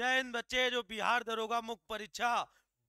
हिंद बच्चे जो बिहार दरोगा मुख्य परीक्षा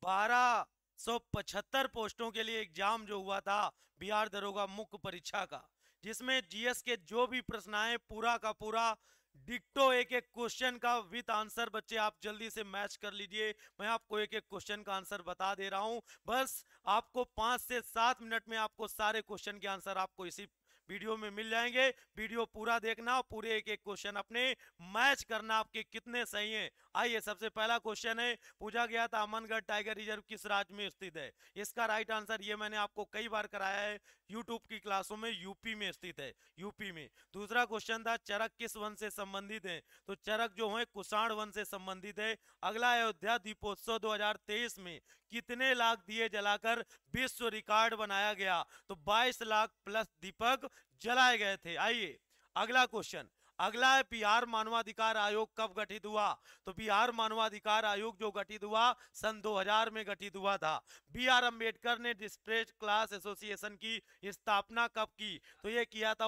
बारह सौ पचहत्तर पोस्टों के लिए एग्ज़ाम जो हुआ था बिहार दरोगा मुख्य परीक्षा का, जिसमें जीएस के जो भी प्रश्न आए, पूरा का पूरा डिक्टो एक एक क्वेश्चन का विथ आंसर बच्चे आप जल्दी से मैच कर लीजिए। मैं आपको एक एक क्वेश्चन का आंसर बता दे रहा हूँ। बस आपको पाँच से सात मिनट में आपको सारे क्वेश्चन के आंसर आपको इसी वीडियो में मिल जाएँगे। वीडियो पूरा देखना और पूरे एक एक क्वेश्चन अपने मैच करना आपके कितने सही हैं। आइए, सबसे पहला क्वेश्चन है, पूछा गया था अमनगढ़ टाइगर रिज़र्व किस राज्य में स्थित है? इसका राइट आंसर ये मैंने आपको कई बार कराया है यूट्यूब की क्लासों में यूपी में स्थित है यूपी में। दूसरा क्वेश्चन था, चरक किस वन से संबंधित है? तो चरक जो है, कुषाण वन से संबंधित है। अगला अयोध्या दीपोत्सव 2023 में कितने लाख दिए जलाकर विश्व रिकॉर्ड बनाया गया? तो 22 लाख प्लस दीपक जलाए गए थे। आइए, अगला क्वेश्चन अगला है बिहार मानवाधिकार आयोग कब गठित हुआ? तो बिहार मानवाधिकार आयोग जो गठित हुआ, सन 2000 में गठित हुआ था। बी आर अंबेडकर ने डिस्प्रेस क्लास एसोसिएशन की स्थापना कब की? तो यह किया था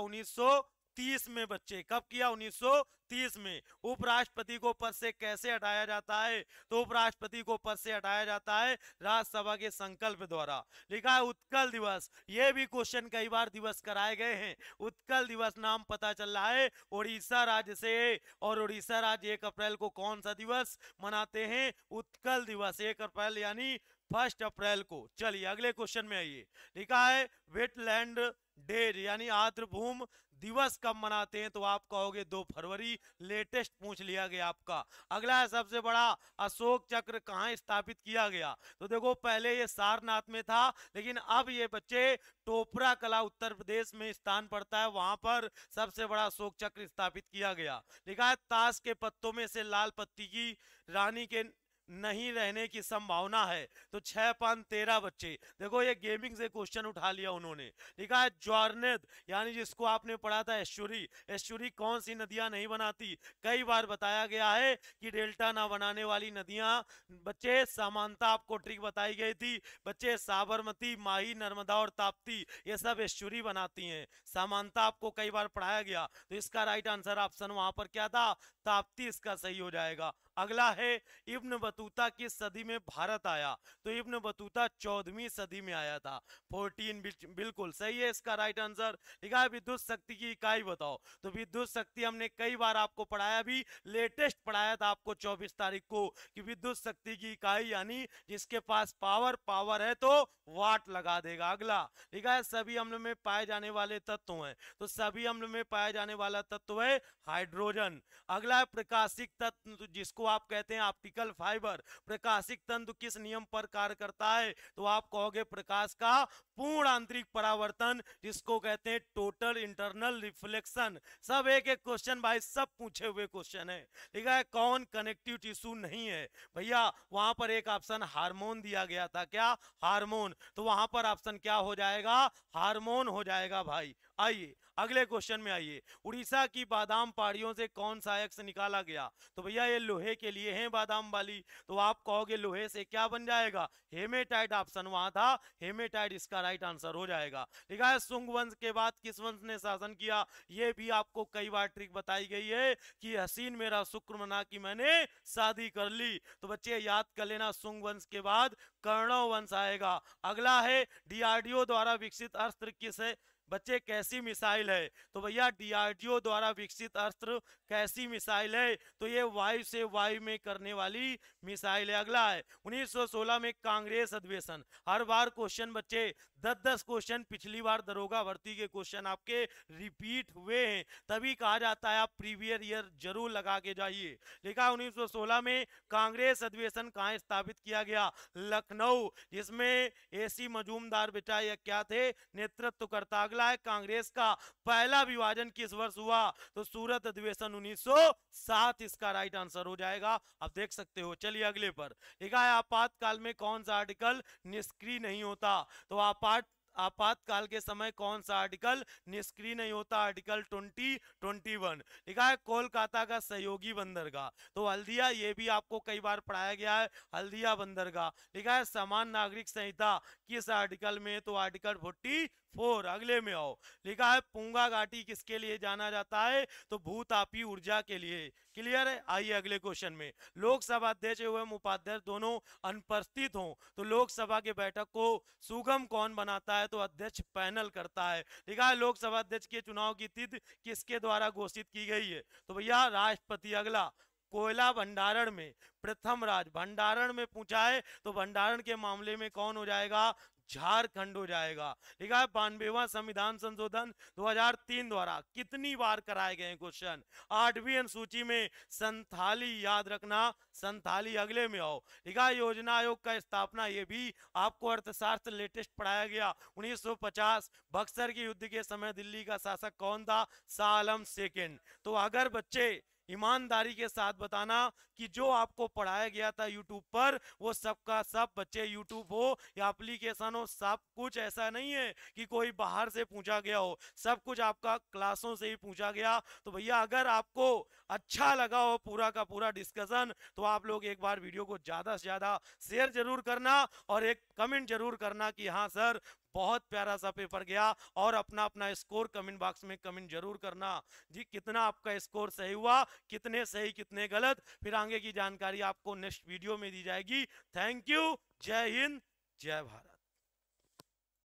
1930 में बच्चे। कब किया? 1930 में। उपराष्ट्रपति को पद से कैसे हटाया जाता है? तो उपराष्ट्रपति को पद से हटाया जाता है राज्यसभा के संकल्प द्वारा। लिखा है, उत्कल दिवस। ये भी क्वेश्चन कई बार दिवस कराए गए हैं। उत्कल दिवस नाम पता चल रहा है। उड़ीसा राज्य से। और उड़ीसा राज्य एक अप्रैल को कौन सा दिवस मनाते हैं? उत्कल दिवस। एक अप्रैल यानी फ़र्स्ट अप्रैल को। चलिए, अगले क्वेश्चन में आइए। लिखा है, वेटलैंड डे यानी आर्द्र भूम दिवस कब मनाते हैं? तो आप कहोगे दो फरवरी, लेटेस्ट पूछ लिया गया आपका। अगला है, सबसे बड़ा, अशोक चक्र कहाँ स्थापित किया गया? तो देखो, पहले ये सारनाथ में था, लेकिन अब ये बच्चे टोपरा कला उत्तर प्रदेश में स्थान पड़ता है, वहाँ पर सबसे बड़ा अशोक चक्र स्थापित किया गया। लिखा है, ताश के पत्तों में से लाल पत्ती की रानी के नहीं रहने की संभावना है। तो छह पाँच तेरह बच्चे। देखो ये गेमिंग से क्वेश्चन उठा लिया उन्होंने। लिखा है, ज्वारनेद यानी जिसको आपने पढ़ा था ऐश्वरी ऐश्वरी कौन सी नदियाँ नहीं बनाती? कई बार बताया गया है कि डेल्टा ना बनाने वाली नदियाँ। बच्चे, समानता आपको ट्रिक बताई गई थी। बच्चे, साबरमती, माही, नर्मदा और ताप्ती, ये सब ऐश्वरी बनाती हैं। समानता आपको कई बार पढ़ाया गया। तो इसका राइट आंसर ऑप्शन वहाँ पर क्या था? ताप्ती इसका सही हो जाएगा। अगला है इब्न बतूता किस सदी में भारत आया। तो इब्न बतूता चौदहवीं सदी में आया था। फोर्टीन बिल्कुल सही है इसका राइट आंसर लिखा है विद्युत शक्ति की इकाई बताओ। तो विद्युत शक्ति हमने कई बार आपको पढ़ाया भी लेटेस्ट पढ़ाया था आपको 24 तारीख को कि विद्युत शक्ति की इकाई यानी जिसके पास पावर पावर है तो वाट लगा देगा। अगला लिखा है, सभी अम्ल में पाए जाने वाले तत्व हैं। तो सभी अम्ल में पाया जाने वाला तत्व है हाइड्रोजन अगला है प्रकाशिक तत्व जिसको आप कहते हैं ऑप्टिकल फाइबर प्रकाशिक तंतु किस नियम पर कार्य करता है? तो आप कहोगे प्रकाश का पूर्ण आंतरिक परावर्तन, जिसको कहते हैं टोटल इंटरनल रिफ्लेक्शन सब एक एक क्वेश्चन भाई, सब पूछे हुए क्वेश्चन है। लिखा है, कौन कनेक्टिव टिश्यू नहीं है? भैया, वहाँ पर एक ऑप्शन हार्मोन दिया गया था। क्या? हार्मोन तो वहाँ पर ऑप्शन क्या हो जाएगा? हार्मोन हो जाएगा भाई। आइए अगले क्वेश्चन में आइए। उड़ीसा की बादाम पहाड़ियों से कौन सा एक्स निकाला गया? तो भैया, ये लोहे के लिए है बादाम वाली। तो आप कहोगे लोहे से क्या बन जाएगा? हेमेटाइट ऑप्शन वहाँ था। हेमेटाइट इसका राइट आंसर हो जाएगा। लिखा है सुंग वंश के बाद किस वंश ने शासन किया? ये भी आपको कई बार ट्रिक बताई गई है कि हसीन मेरा शुक्र मना की मैंने शादी कर ली। तो बच्चे, याद कर लेना सुंग वंश के बाद कर्णव वंश आएगा। अगला है डीआरडीओ द्वारा विकसित अस्त्र किस है बच्चे, कैसी मिसाइल है? तो भैया डीआरडीओ द्वारा विकसित अस्त्र कैसी मिसाइल है? तो ये वायु से वायु में करने वाली मिसाइल है। अगला है 1916 में कांग्रेस अधिवेशन। हर बार क्वेश्चन बच्चे दस दस क्वेश्चन पिछली बार दरोगा भर्ती के क्वेश्चन आपके रिपीट हुए हैं। तभी कहा जाता है, आप प्रीवियर ईयर ज़रूर लगा के जाइए। लिखा उन्नीस में कांग्रेस अधिवेशन कहाँ स्थापित किया गया? लखनऊ, जिसमें एसी मजूमदार बेटा या क्या थे? नेतृत्व करता अगला है, कांग्रेस का पहला विभाजन किस वर्ष हुआ? तो सूरत अधिवेशन 1907 इसका राइट आंसर हो जाएगा। आप देख सकते हो, चलिए अगले पर। लिखा है, आपातकाल में कौन सा आर्टिकल निष्क्रिय नहीं होता? तो आपात आपातकाल के समय कौन सा आर्टिकल निष्क्रिय नहीं होता? आर्टिकल ट्वेंटी ट्वेंटी वन लिखा है, कोलकाता का सहयोगी बंदरगाह। तो हल्दिया, ये भी आपको कई बार पढ़ाया गया है, हल्दिया बंदरगाह। लिखा है, समान नागरिक संहिता, किस आर्टिकल में? तो आर्टिकल फोर्टी फोर अगले में आओ। लिखा है, पूँगा घाटी किसके लिए जाना जाता है? तो भूतापी ऊर्जा के लिए। क्लियर है? आइए अगले क्वेश्चन में। लोकसभा अध्यक्ष एवं उपाध्यक्ष दोनों अनुपस्थित हों। तो लोकसभा के बैठक को सुगम कौन बनाता है तो अध्यक्ष पैनल करता है। ठीक है, लोकसभा अध्यक्ष के चुनाव की तिथि किसके द्वारा घोषित की गई है? तो भैया, राष्ट्रपति अगला, कोयला भंडारण में प्रथम राज भंडारण में पूछा है तो भंडारण के मामले में कौन हो जाएगा? झारखंड हो जाएगा। लिखा है बानवेवा संविधान संशोधन 2003 द्वारा कितनी बार कराए गए क्वेश्चन आठवीं अनुसूची में संथाली याद रखना, संथाली अगले में आओ। लिखा है, योजना आयोग का स्थापना, ये भी आपको अर्थशास्त्र लेटेस्ट पढ़ाया गया। 1950 बक्सर के युद्ध के समय दिल्ली का शासक कौन था? सालम सेकेंड। तो अगर बच्चे ईमानदारी के साथ बताना कि जो आपको पढ़ाया गया था यूट्यूब पर, वो सबका सब बच्चे यूट्यूब हो या एप्लीकेशन हो, सब कुछ ऐसा नहीं है कि कोई बाहर से पूछा गया हो। सब कुछ आपका क्लासों से ही पूछा गया। तो भैया, अगर आपको अच्छा लगा हो पूरा का पूरा डिस्कशन तो आप लोग एक बार वीडियो को ज़्यादा से ज़्यादा शेयर ज़रूर करना और एक कमेंट ज़रूर करना कि हाँ सर बहुत प्यारा सा पेपर गया और अपना अपना स्कोर कमेंट बॉक्स में कमेंट ज़रूर करना। जी, कितना आपका स्कोर सही हुआ, कितने सही, कितने गलत, फिर आगे की जानकारी आपको नेक्स्ट वीडियो में दी जाएगी। थैंक यू, जय हिंद, जय भारत।